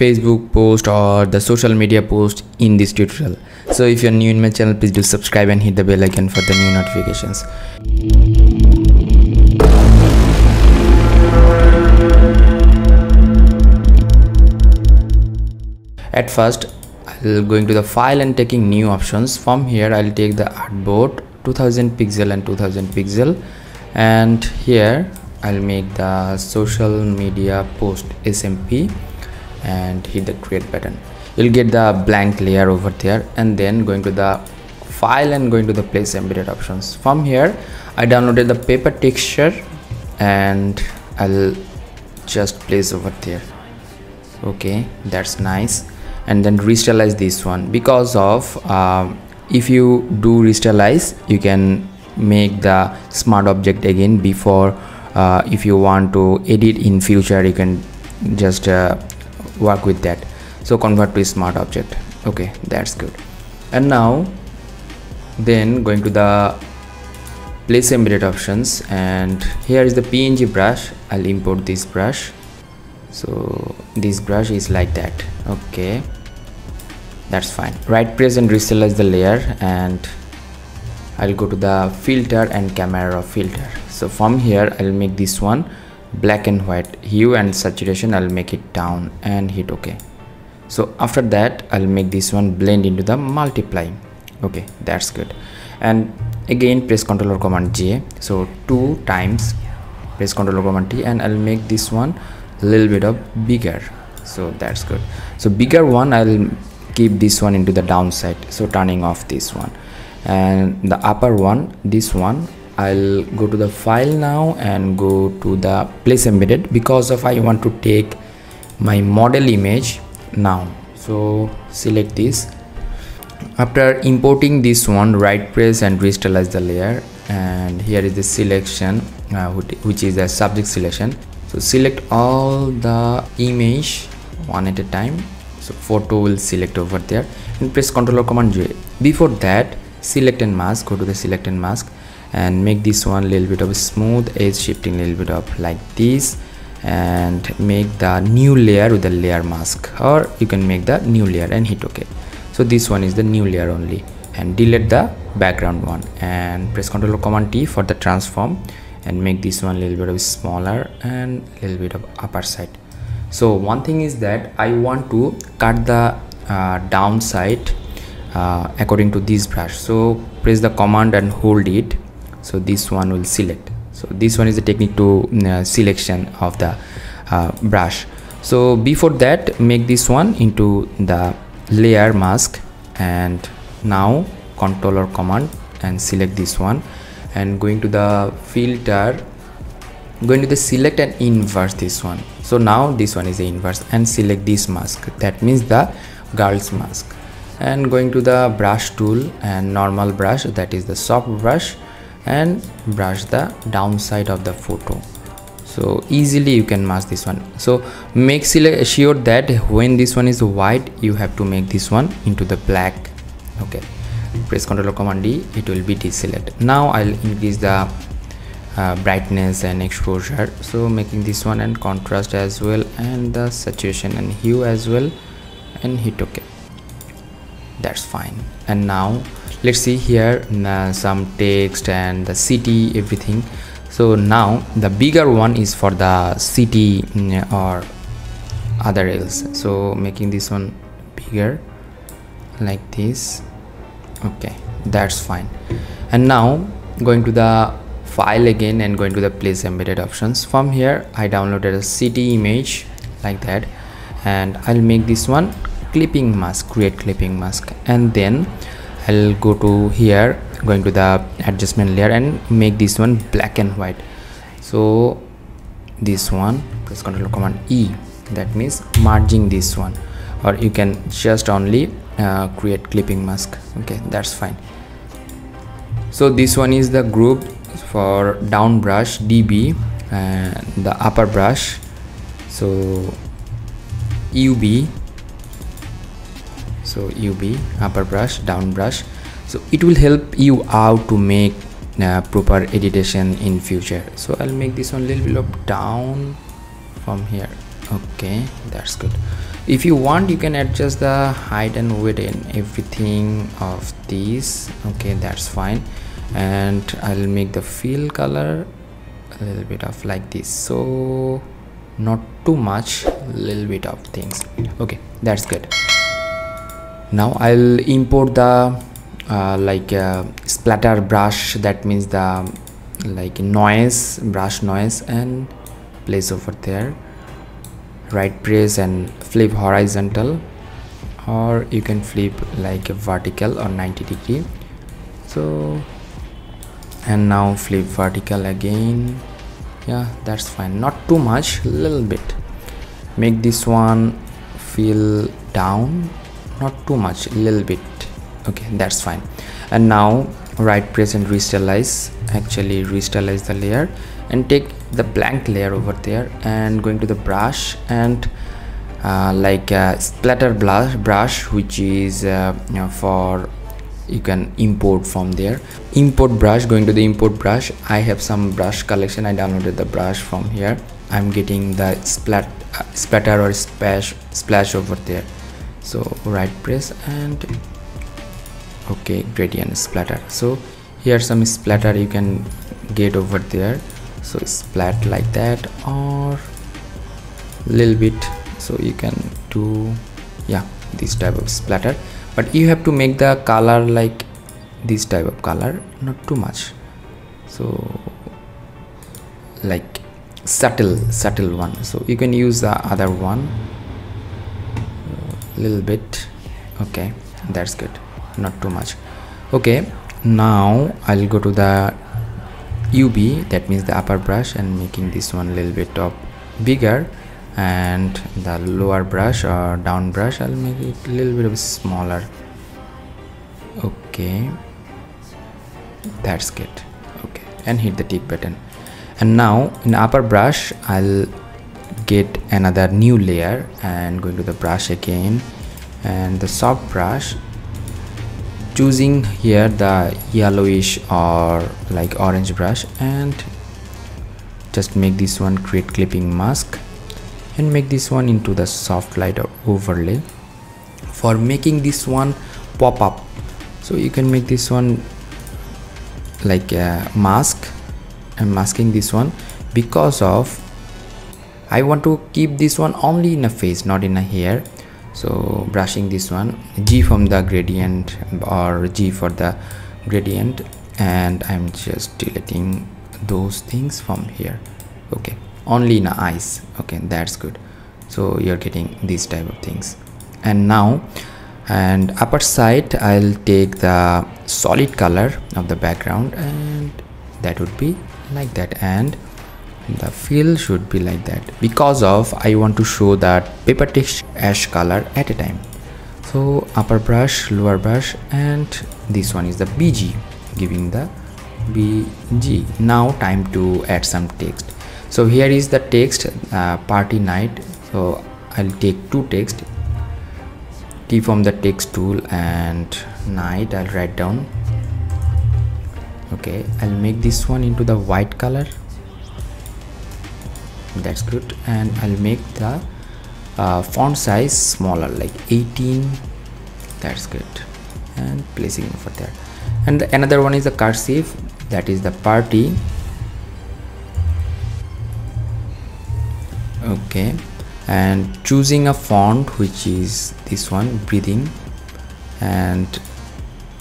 facebook post or the social media post in this tutorial. So if you're new in my channel please do subscribe and hit the bell icon for the new notifications. At first i'll going to the file and taking new options. From here i'll take the artboard 2000 pixel and 2000 pixel. And here i'll make the social media post smp and hit the create button. You'll get the blank layer over there and then going to the file and going to the place embedded options. From here i downloaded the paper texture and i'll just place over there. Okay that's nice. And then rasterize this one. Because of um, if you do rasterize you can make the smart object again before uh, if you want to edit in future you can just uh, work with that. So convert to smart object. Okay that's good. And now then going to the place embedded options. And here is the png brush. I'll import this brush. So this brush is like that. Okay that's fine. Right press and rasterize the layer. And I'll go to the filter and camera filter. So from here I'll make this one black and white. Hue and saturation I'll make it down and hit OK. So after that I'll make this one blend into the multiply. Okay that's good. And again press ctrl or command J. So two times press ctrl or command T and I'll make this one a little bit of bigger. So that's good. So bigger one I'll keep this one into the downside. So turning off this one. And the upper one this one I'll go to the file now and go to the place embedded because of I want to take my model image now. So select this. After importing this one right press and rasterize the layer. And here is the selection uh, which is the subject selection. So select all the image one at a time. So photo will select over there. And press ctrl or command j. Before that select and mask. Go to the select and mask and make this one little bit of smooth edge shifting a little bit of like this. And make the new layer with the layer mask. Or you can make the new layer and hit ok so this one is the new layer only. And delete the background one. And press ctrl command t for the transform. And make this one a little bit of smaller and a little bit of upper side. So one thing is that i want to cut the uh, downside uh, according to this brush. So press the command and hold it so this one will select. So this one is the technique to uh, selection of the uh, brush. So before that make this one into the layer mask and now control or command and select this one. And going to the filter going to the select and inverse this one. So now this one is the inverse and select this mask. That means the girl's mask. And going to the brush tool and normal brush that is the soft brush and brush the downside of the photo. So easily you can mask this one. So make sure that when this one is white you have to make this one into the black. Okay. Press ctrl command d it will be deselect. Now i'll increase the uh, brightness and exposure. So making this one and contrast as well and the saturation and hue as well and hit ok that's fine. And now let's see here uh, some text and the city everything. So now the bigger one is for the city mm, or other else. So making this one bigger like this. Okay that's fine. And now going to the file again and going to the place embedded options. From here i downloaded a city image like that. And i'll make this one clipping mask create clipping mask. And then i'll go to here going to the adjustment layer and make this one black and white. So this one press control command e that means merging this one. Or you can just only uh, create clipping mask. Okay that's fine. So this one is the group for down brush db and the upper brush. So ub so ub upper brush down brush. So it will help you out to make uh, proper editation in future. So i'll make this one little bit of down from here. Okay that's good. If you want you can adjust the height and width in everything of these. Okay that's fine. And I'll make the fill color a little bit of like this. So not too much little bit of things. Okay that's good now I'll import the uh, like uh, splatter brush. That means the like noise brush noise and place over there. Right press and flip horizontal. Or you can flip like vertical or 90 degree. So and now flip vertical again. Yeah that's fine. Not too much little bit. Make this one feel down not too much a little bit. Okay that's fine. And now right press and rasterize actually rasterize the layer and take the blank layer over there and going to the brush and uh, like a splatter brush brush which is uh, you know, for you can import from there. Import brush going to the import brush. I have some brush collection. I downloaded the brush from here. I'm getting the splat uh, splatter or splash splash over there so right press and okay gradient splatter. So here some splatter you can get over there. So splat like that or little bit. So you can do yeah this type of splatter. But you have to make the color like this type of color not too much. So like subtle subtle one. So you can use the other one little bit. Okay that's good. Not too much. Okay now i'll go to the UB that means the upper brush and making this one a little bit of bigger. And the lower brush or down brush I'll make it a little bit of smaller. Okay. That's good. Okay and hit the tick button. And now in upper brush I'll get another new layer and going to the brush again. And the soft brush choosing here the yellowish or like orange brush and just make this one create clipping mask and make this one into the soft light overlay. For making this one pop up so you can make this one like a mask. I'm masking this one because of I want to keep this one only in a face not in a hair. So brushing this one g from the gradient or g for the gradient and i'm just deleting those things from here. Okay only in the eyes. Okay that's good. So you're getting these type of things. And now and upper side i'll take the solid color of the background and that would be like that. And the fill should be like that. Because of I want to show that paper text ash color at a time. So upper brush lower brush and this one is the BG giving the BG now time to add some text. So here is the text uh, party night. So I'll take two text. T from the text tool and night I'll write down. Okay I'll make this one into the white color that's good. And I'll make the uh, font size smaller like 18 that's good. And placing for there and the, another one is the cursive. That is the party. Okay. And choosing a font which is this one breathing. And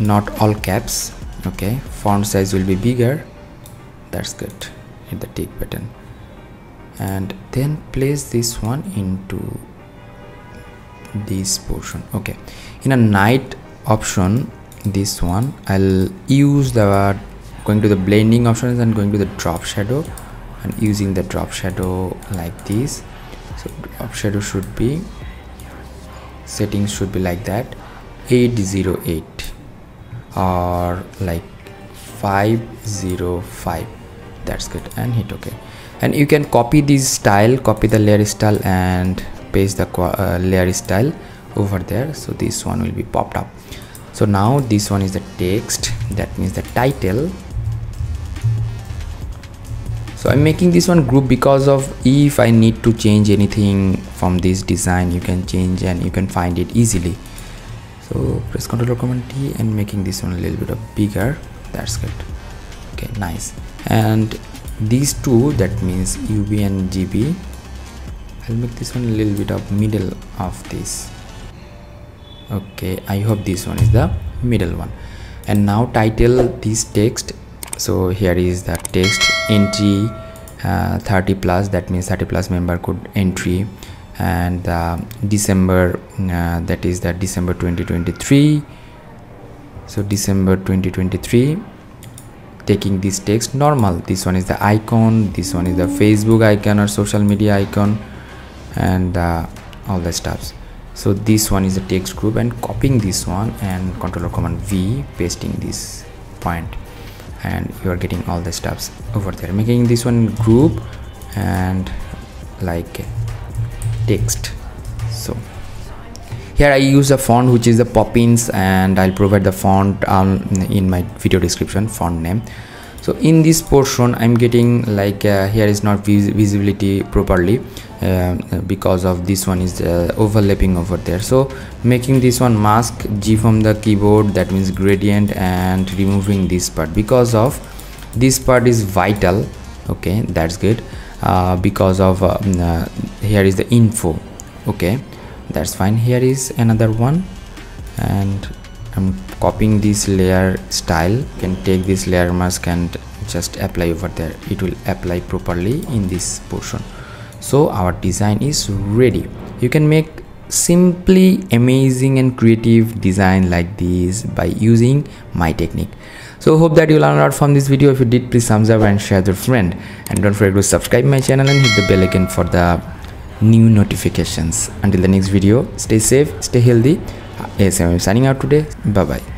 not all caps. Okay. Font size will be bigger. That's good. Hit the tick button and then place this one into this portion. Okay. In a night option this one i'll use the going to the blending options and going to the drop shadow and using the drop shadow like this. So drop shadow should be settings should be like that. 808 or like 505 that's good. And hit okay and you can copy this style copy the layer style and paste the uh, layer style over there. So this one will be popped up. So now this one is the text. That means the title. So i'm making this one group because of if i need to change anything from this design you can change and you can find it easily. So press ctrl command t and making this one a little bit bigger. That's good. Okay nice. And these two that means ub and gb i'll make this one a little bit of middle of this. Okay i hope this one is the middle one. And now title this text. So here is the text. Entry uh, 30 plus that means 30 plus member could entry. And uh, december uh, that is the december 2023 so december 2023 taking this text normal. This one is the icon this one is the facebook icon or social media icon and uh, all the stuffs. So this one is the text group and copying this one and control command v pasting this point. And you are getting all the stuffs over there. Making this one group and like text. So here i use a font which is the poppins and i'll provide the font um, in my video description font name. So in this portion i'm getting like uh, here is not vis visibility properly uh, because of this one is uh, overlapping over there. So making this one mask g from the keyboard that means gradient and removing this part. Because of this part is vital okay that's good uh, because of uh, uh, here is the info okay that's fine. Here is another one. And I'm copying this layer style. You can take this layer mask and just apply over there. It will apply properly in this portion. So our design is ready. You can make simply amazing and creative design like this by using my technique. So hope that you learned a lot from this video. If you did please thumbs up and share with your friend. And don't forget to subscribe my channel and hit the bell icon for the new notifications. Until the next video stay safe stay healthy. Yes i'm signing out today. Bye bye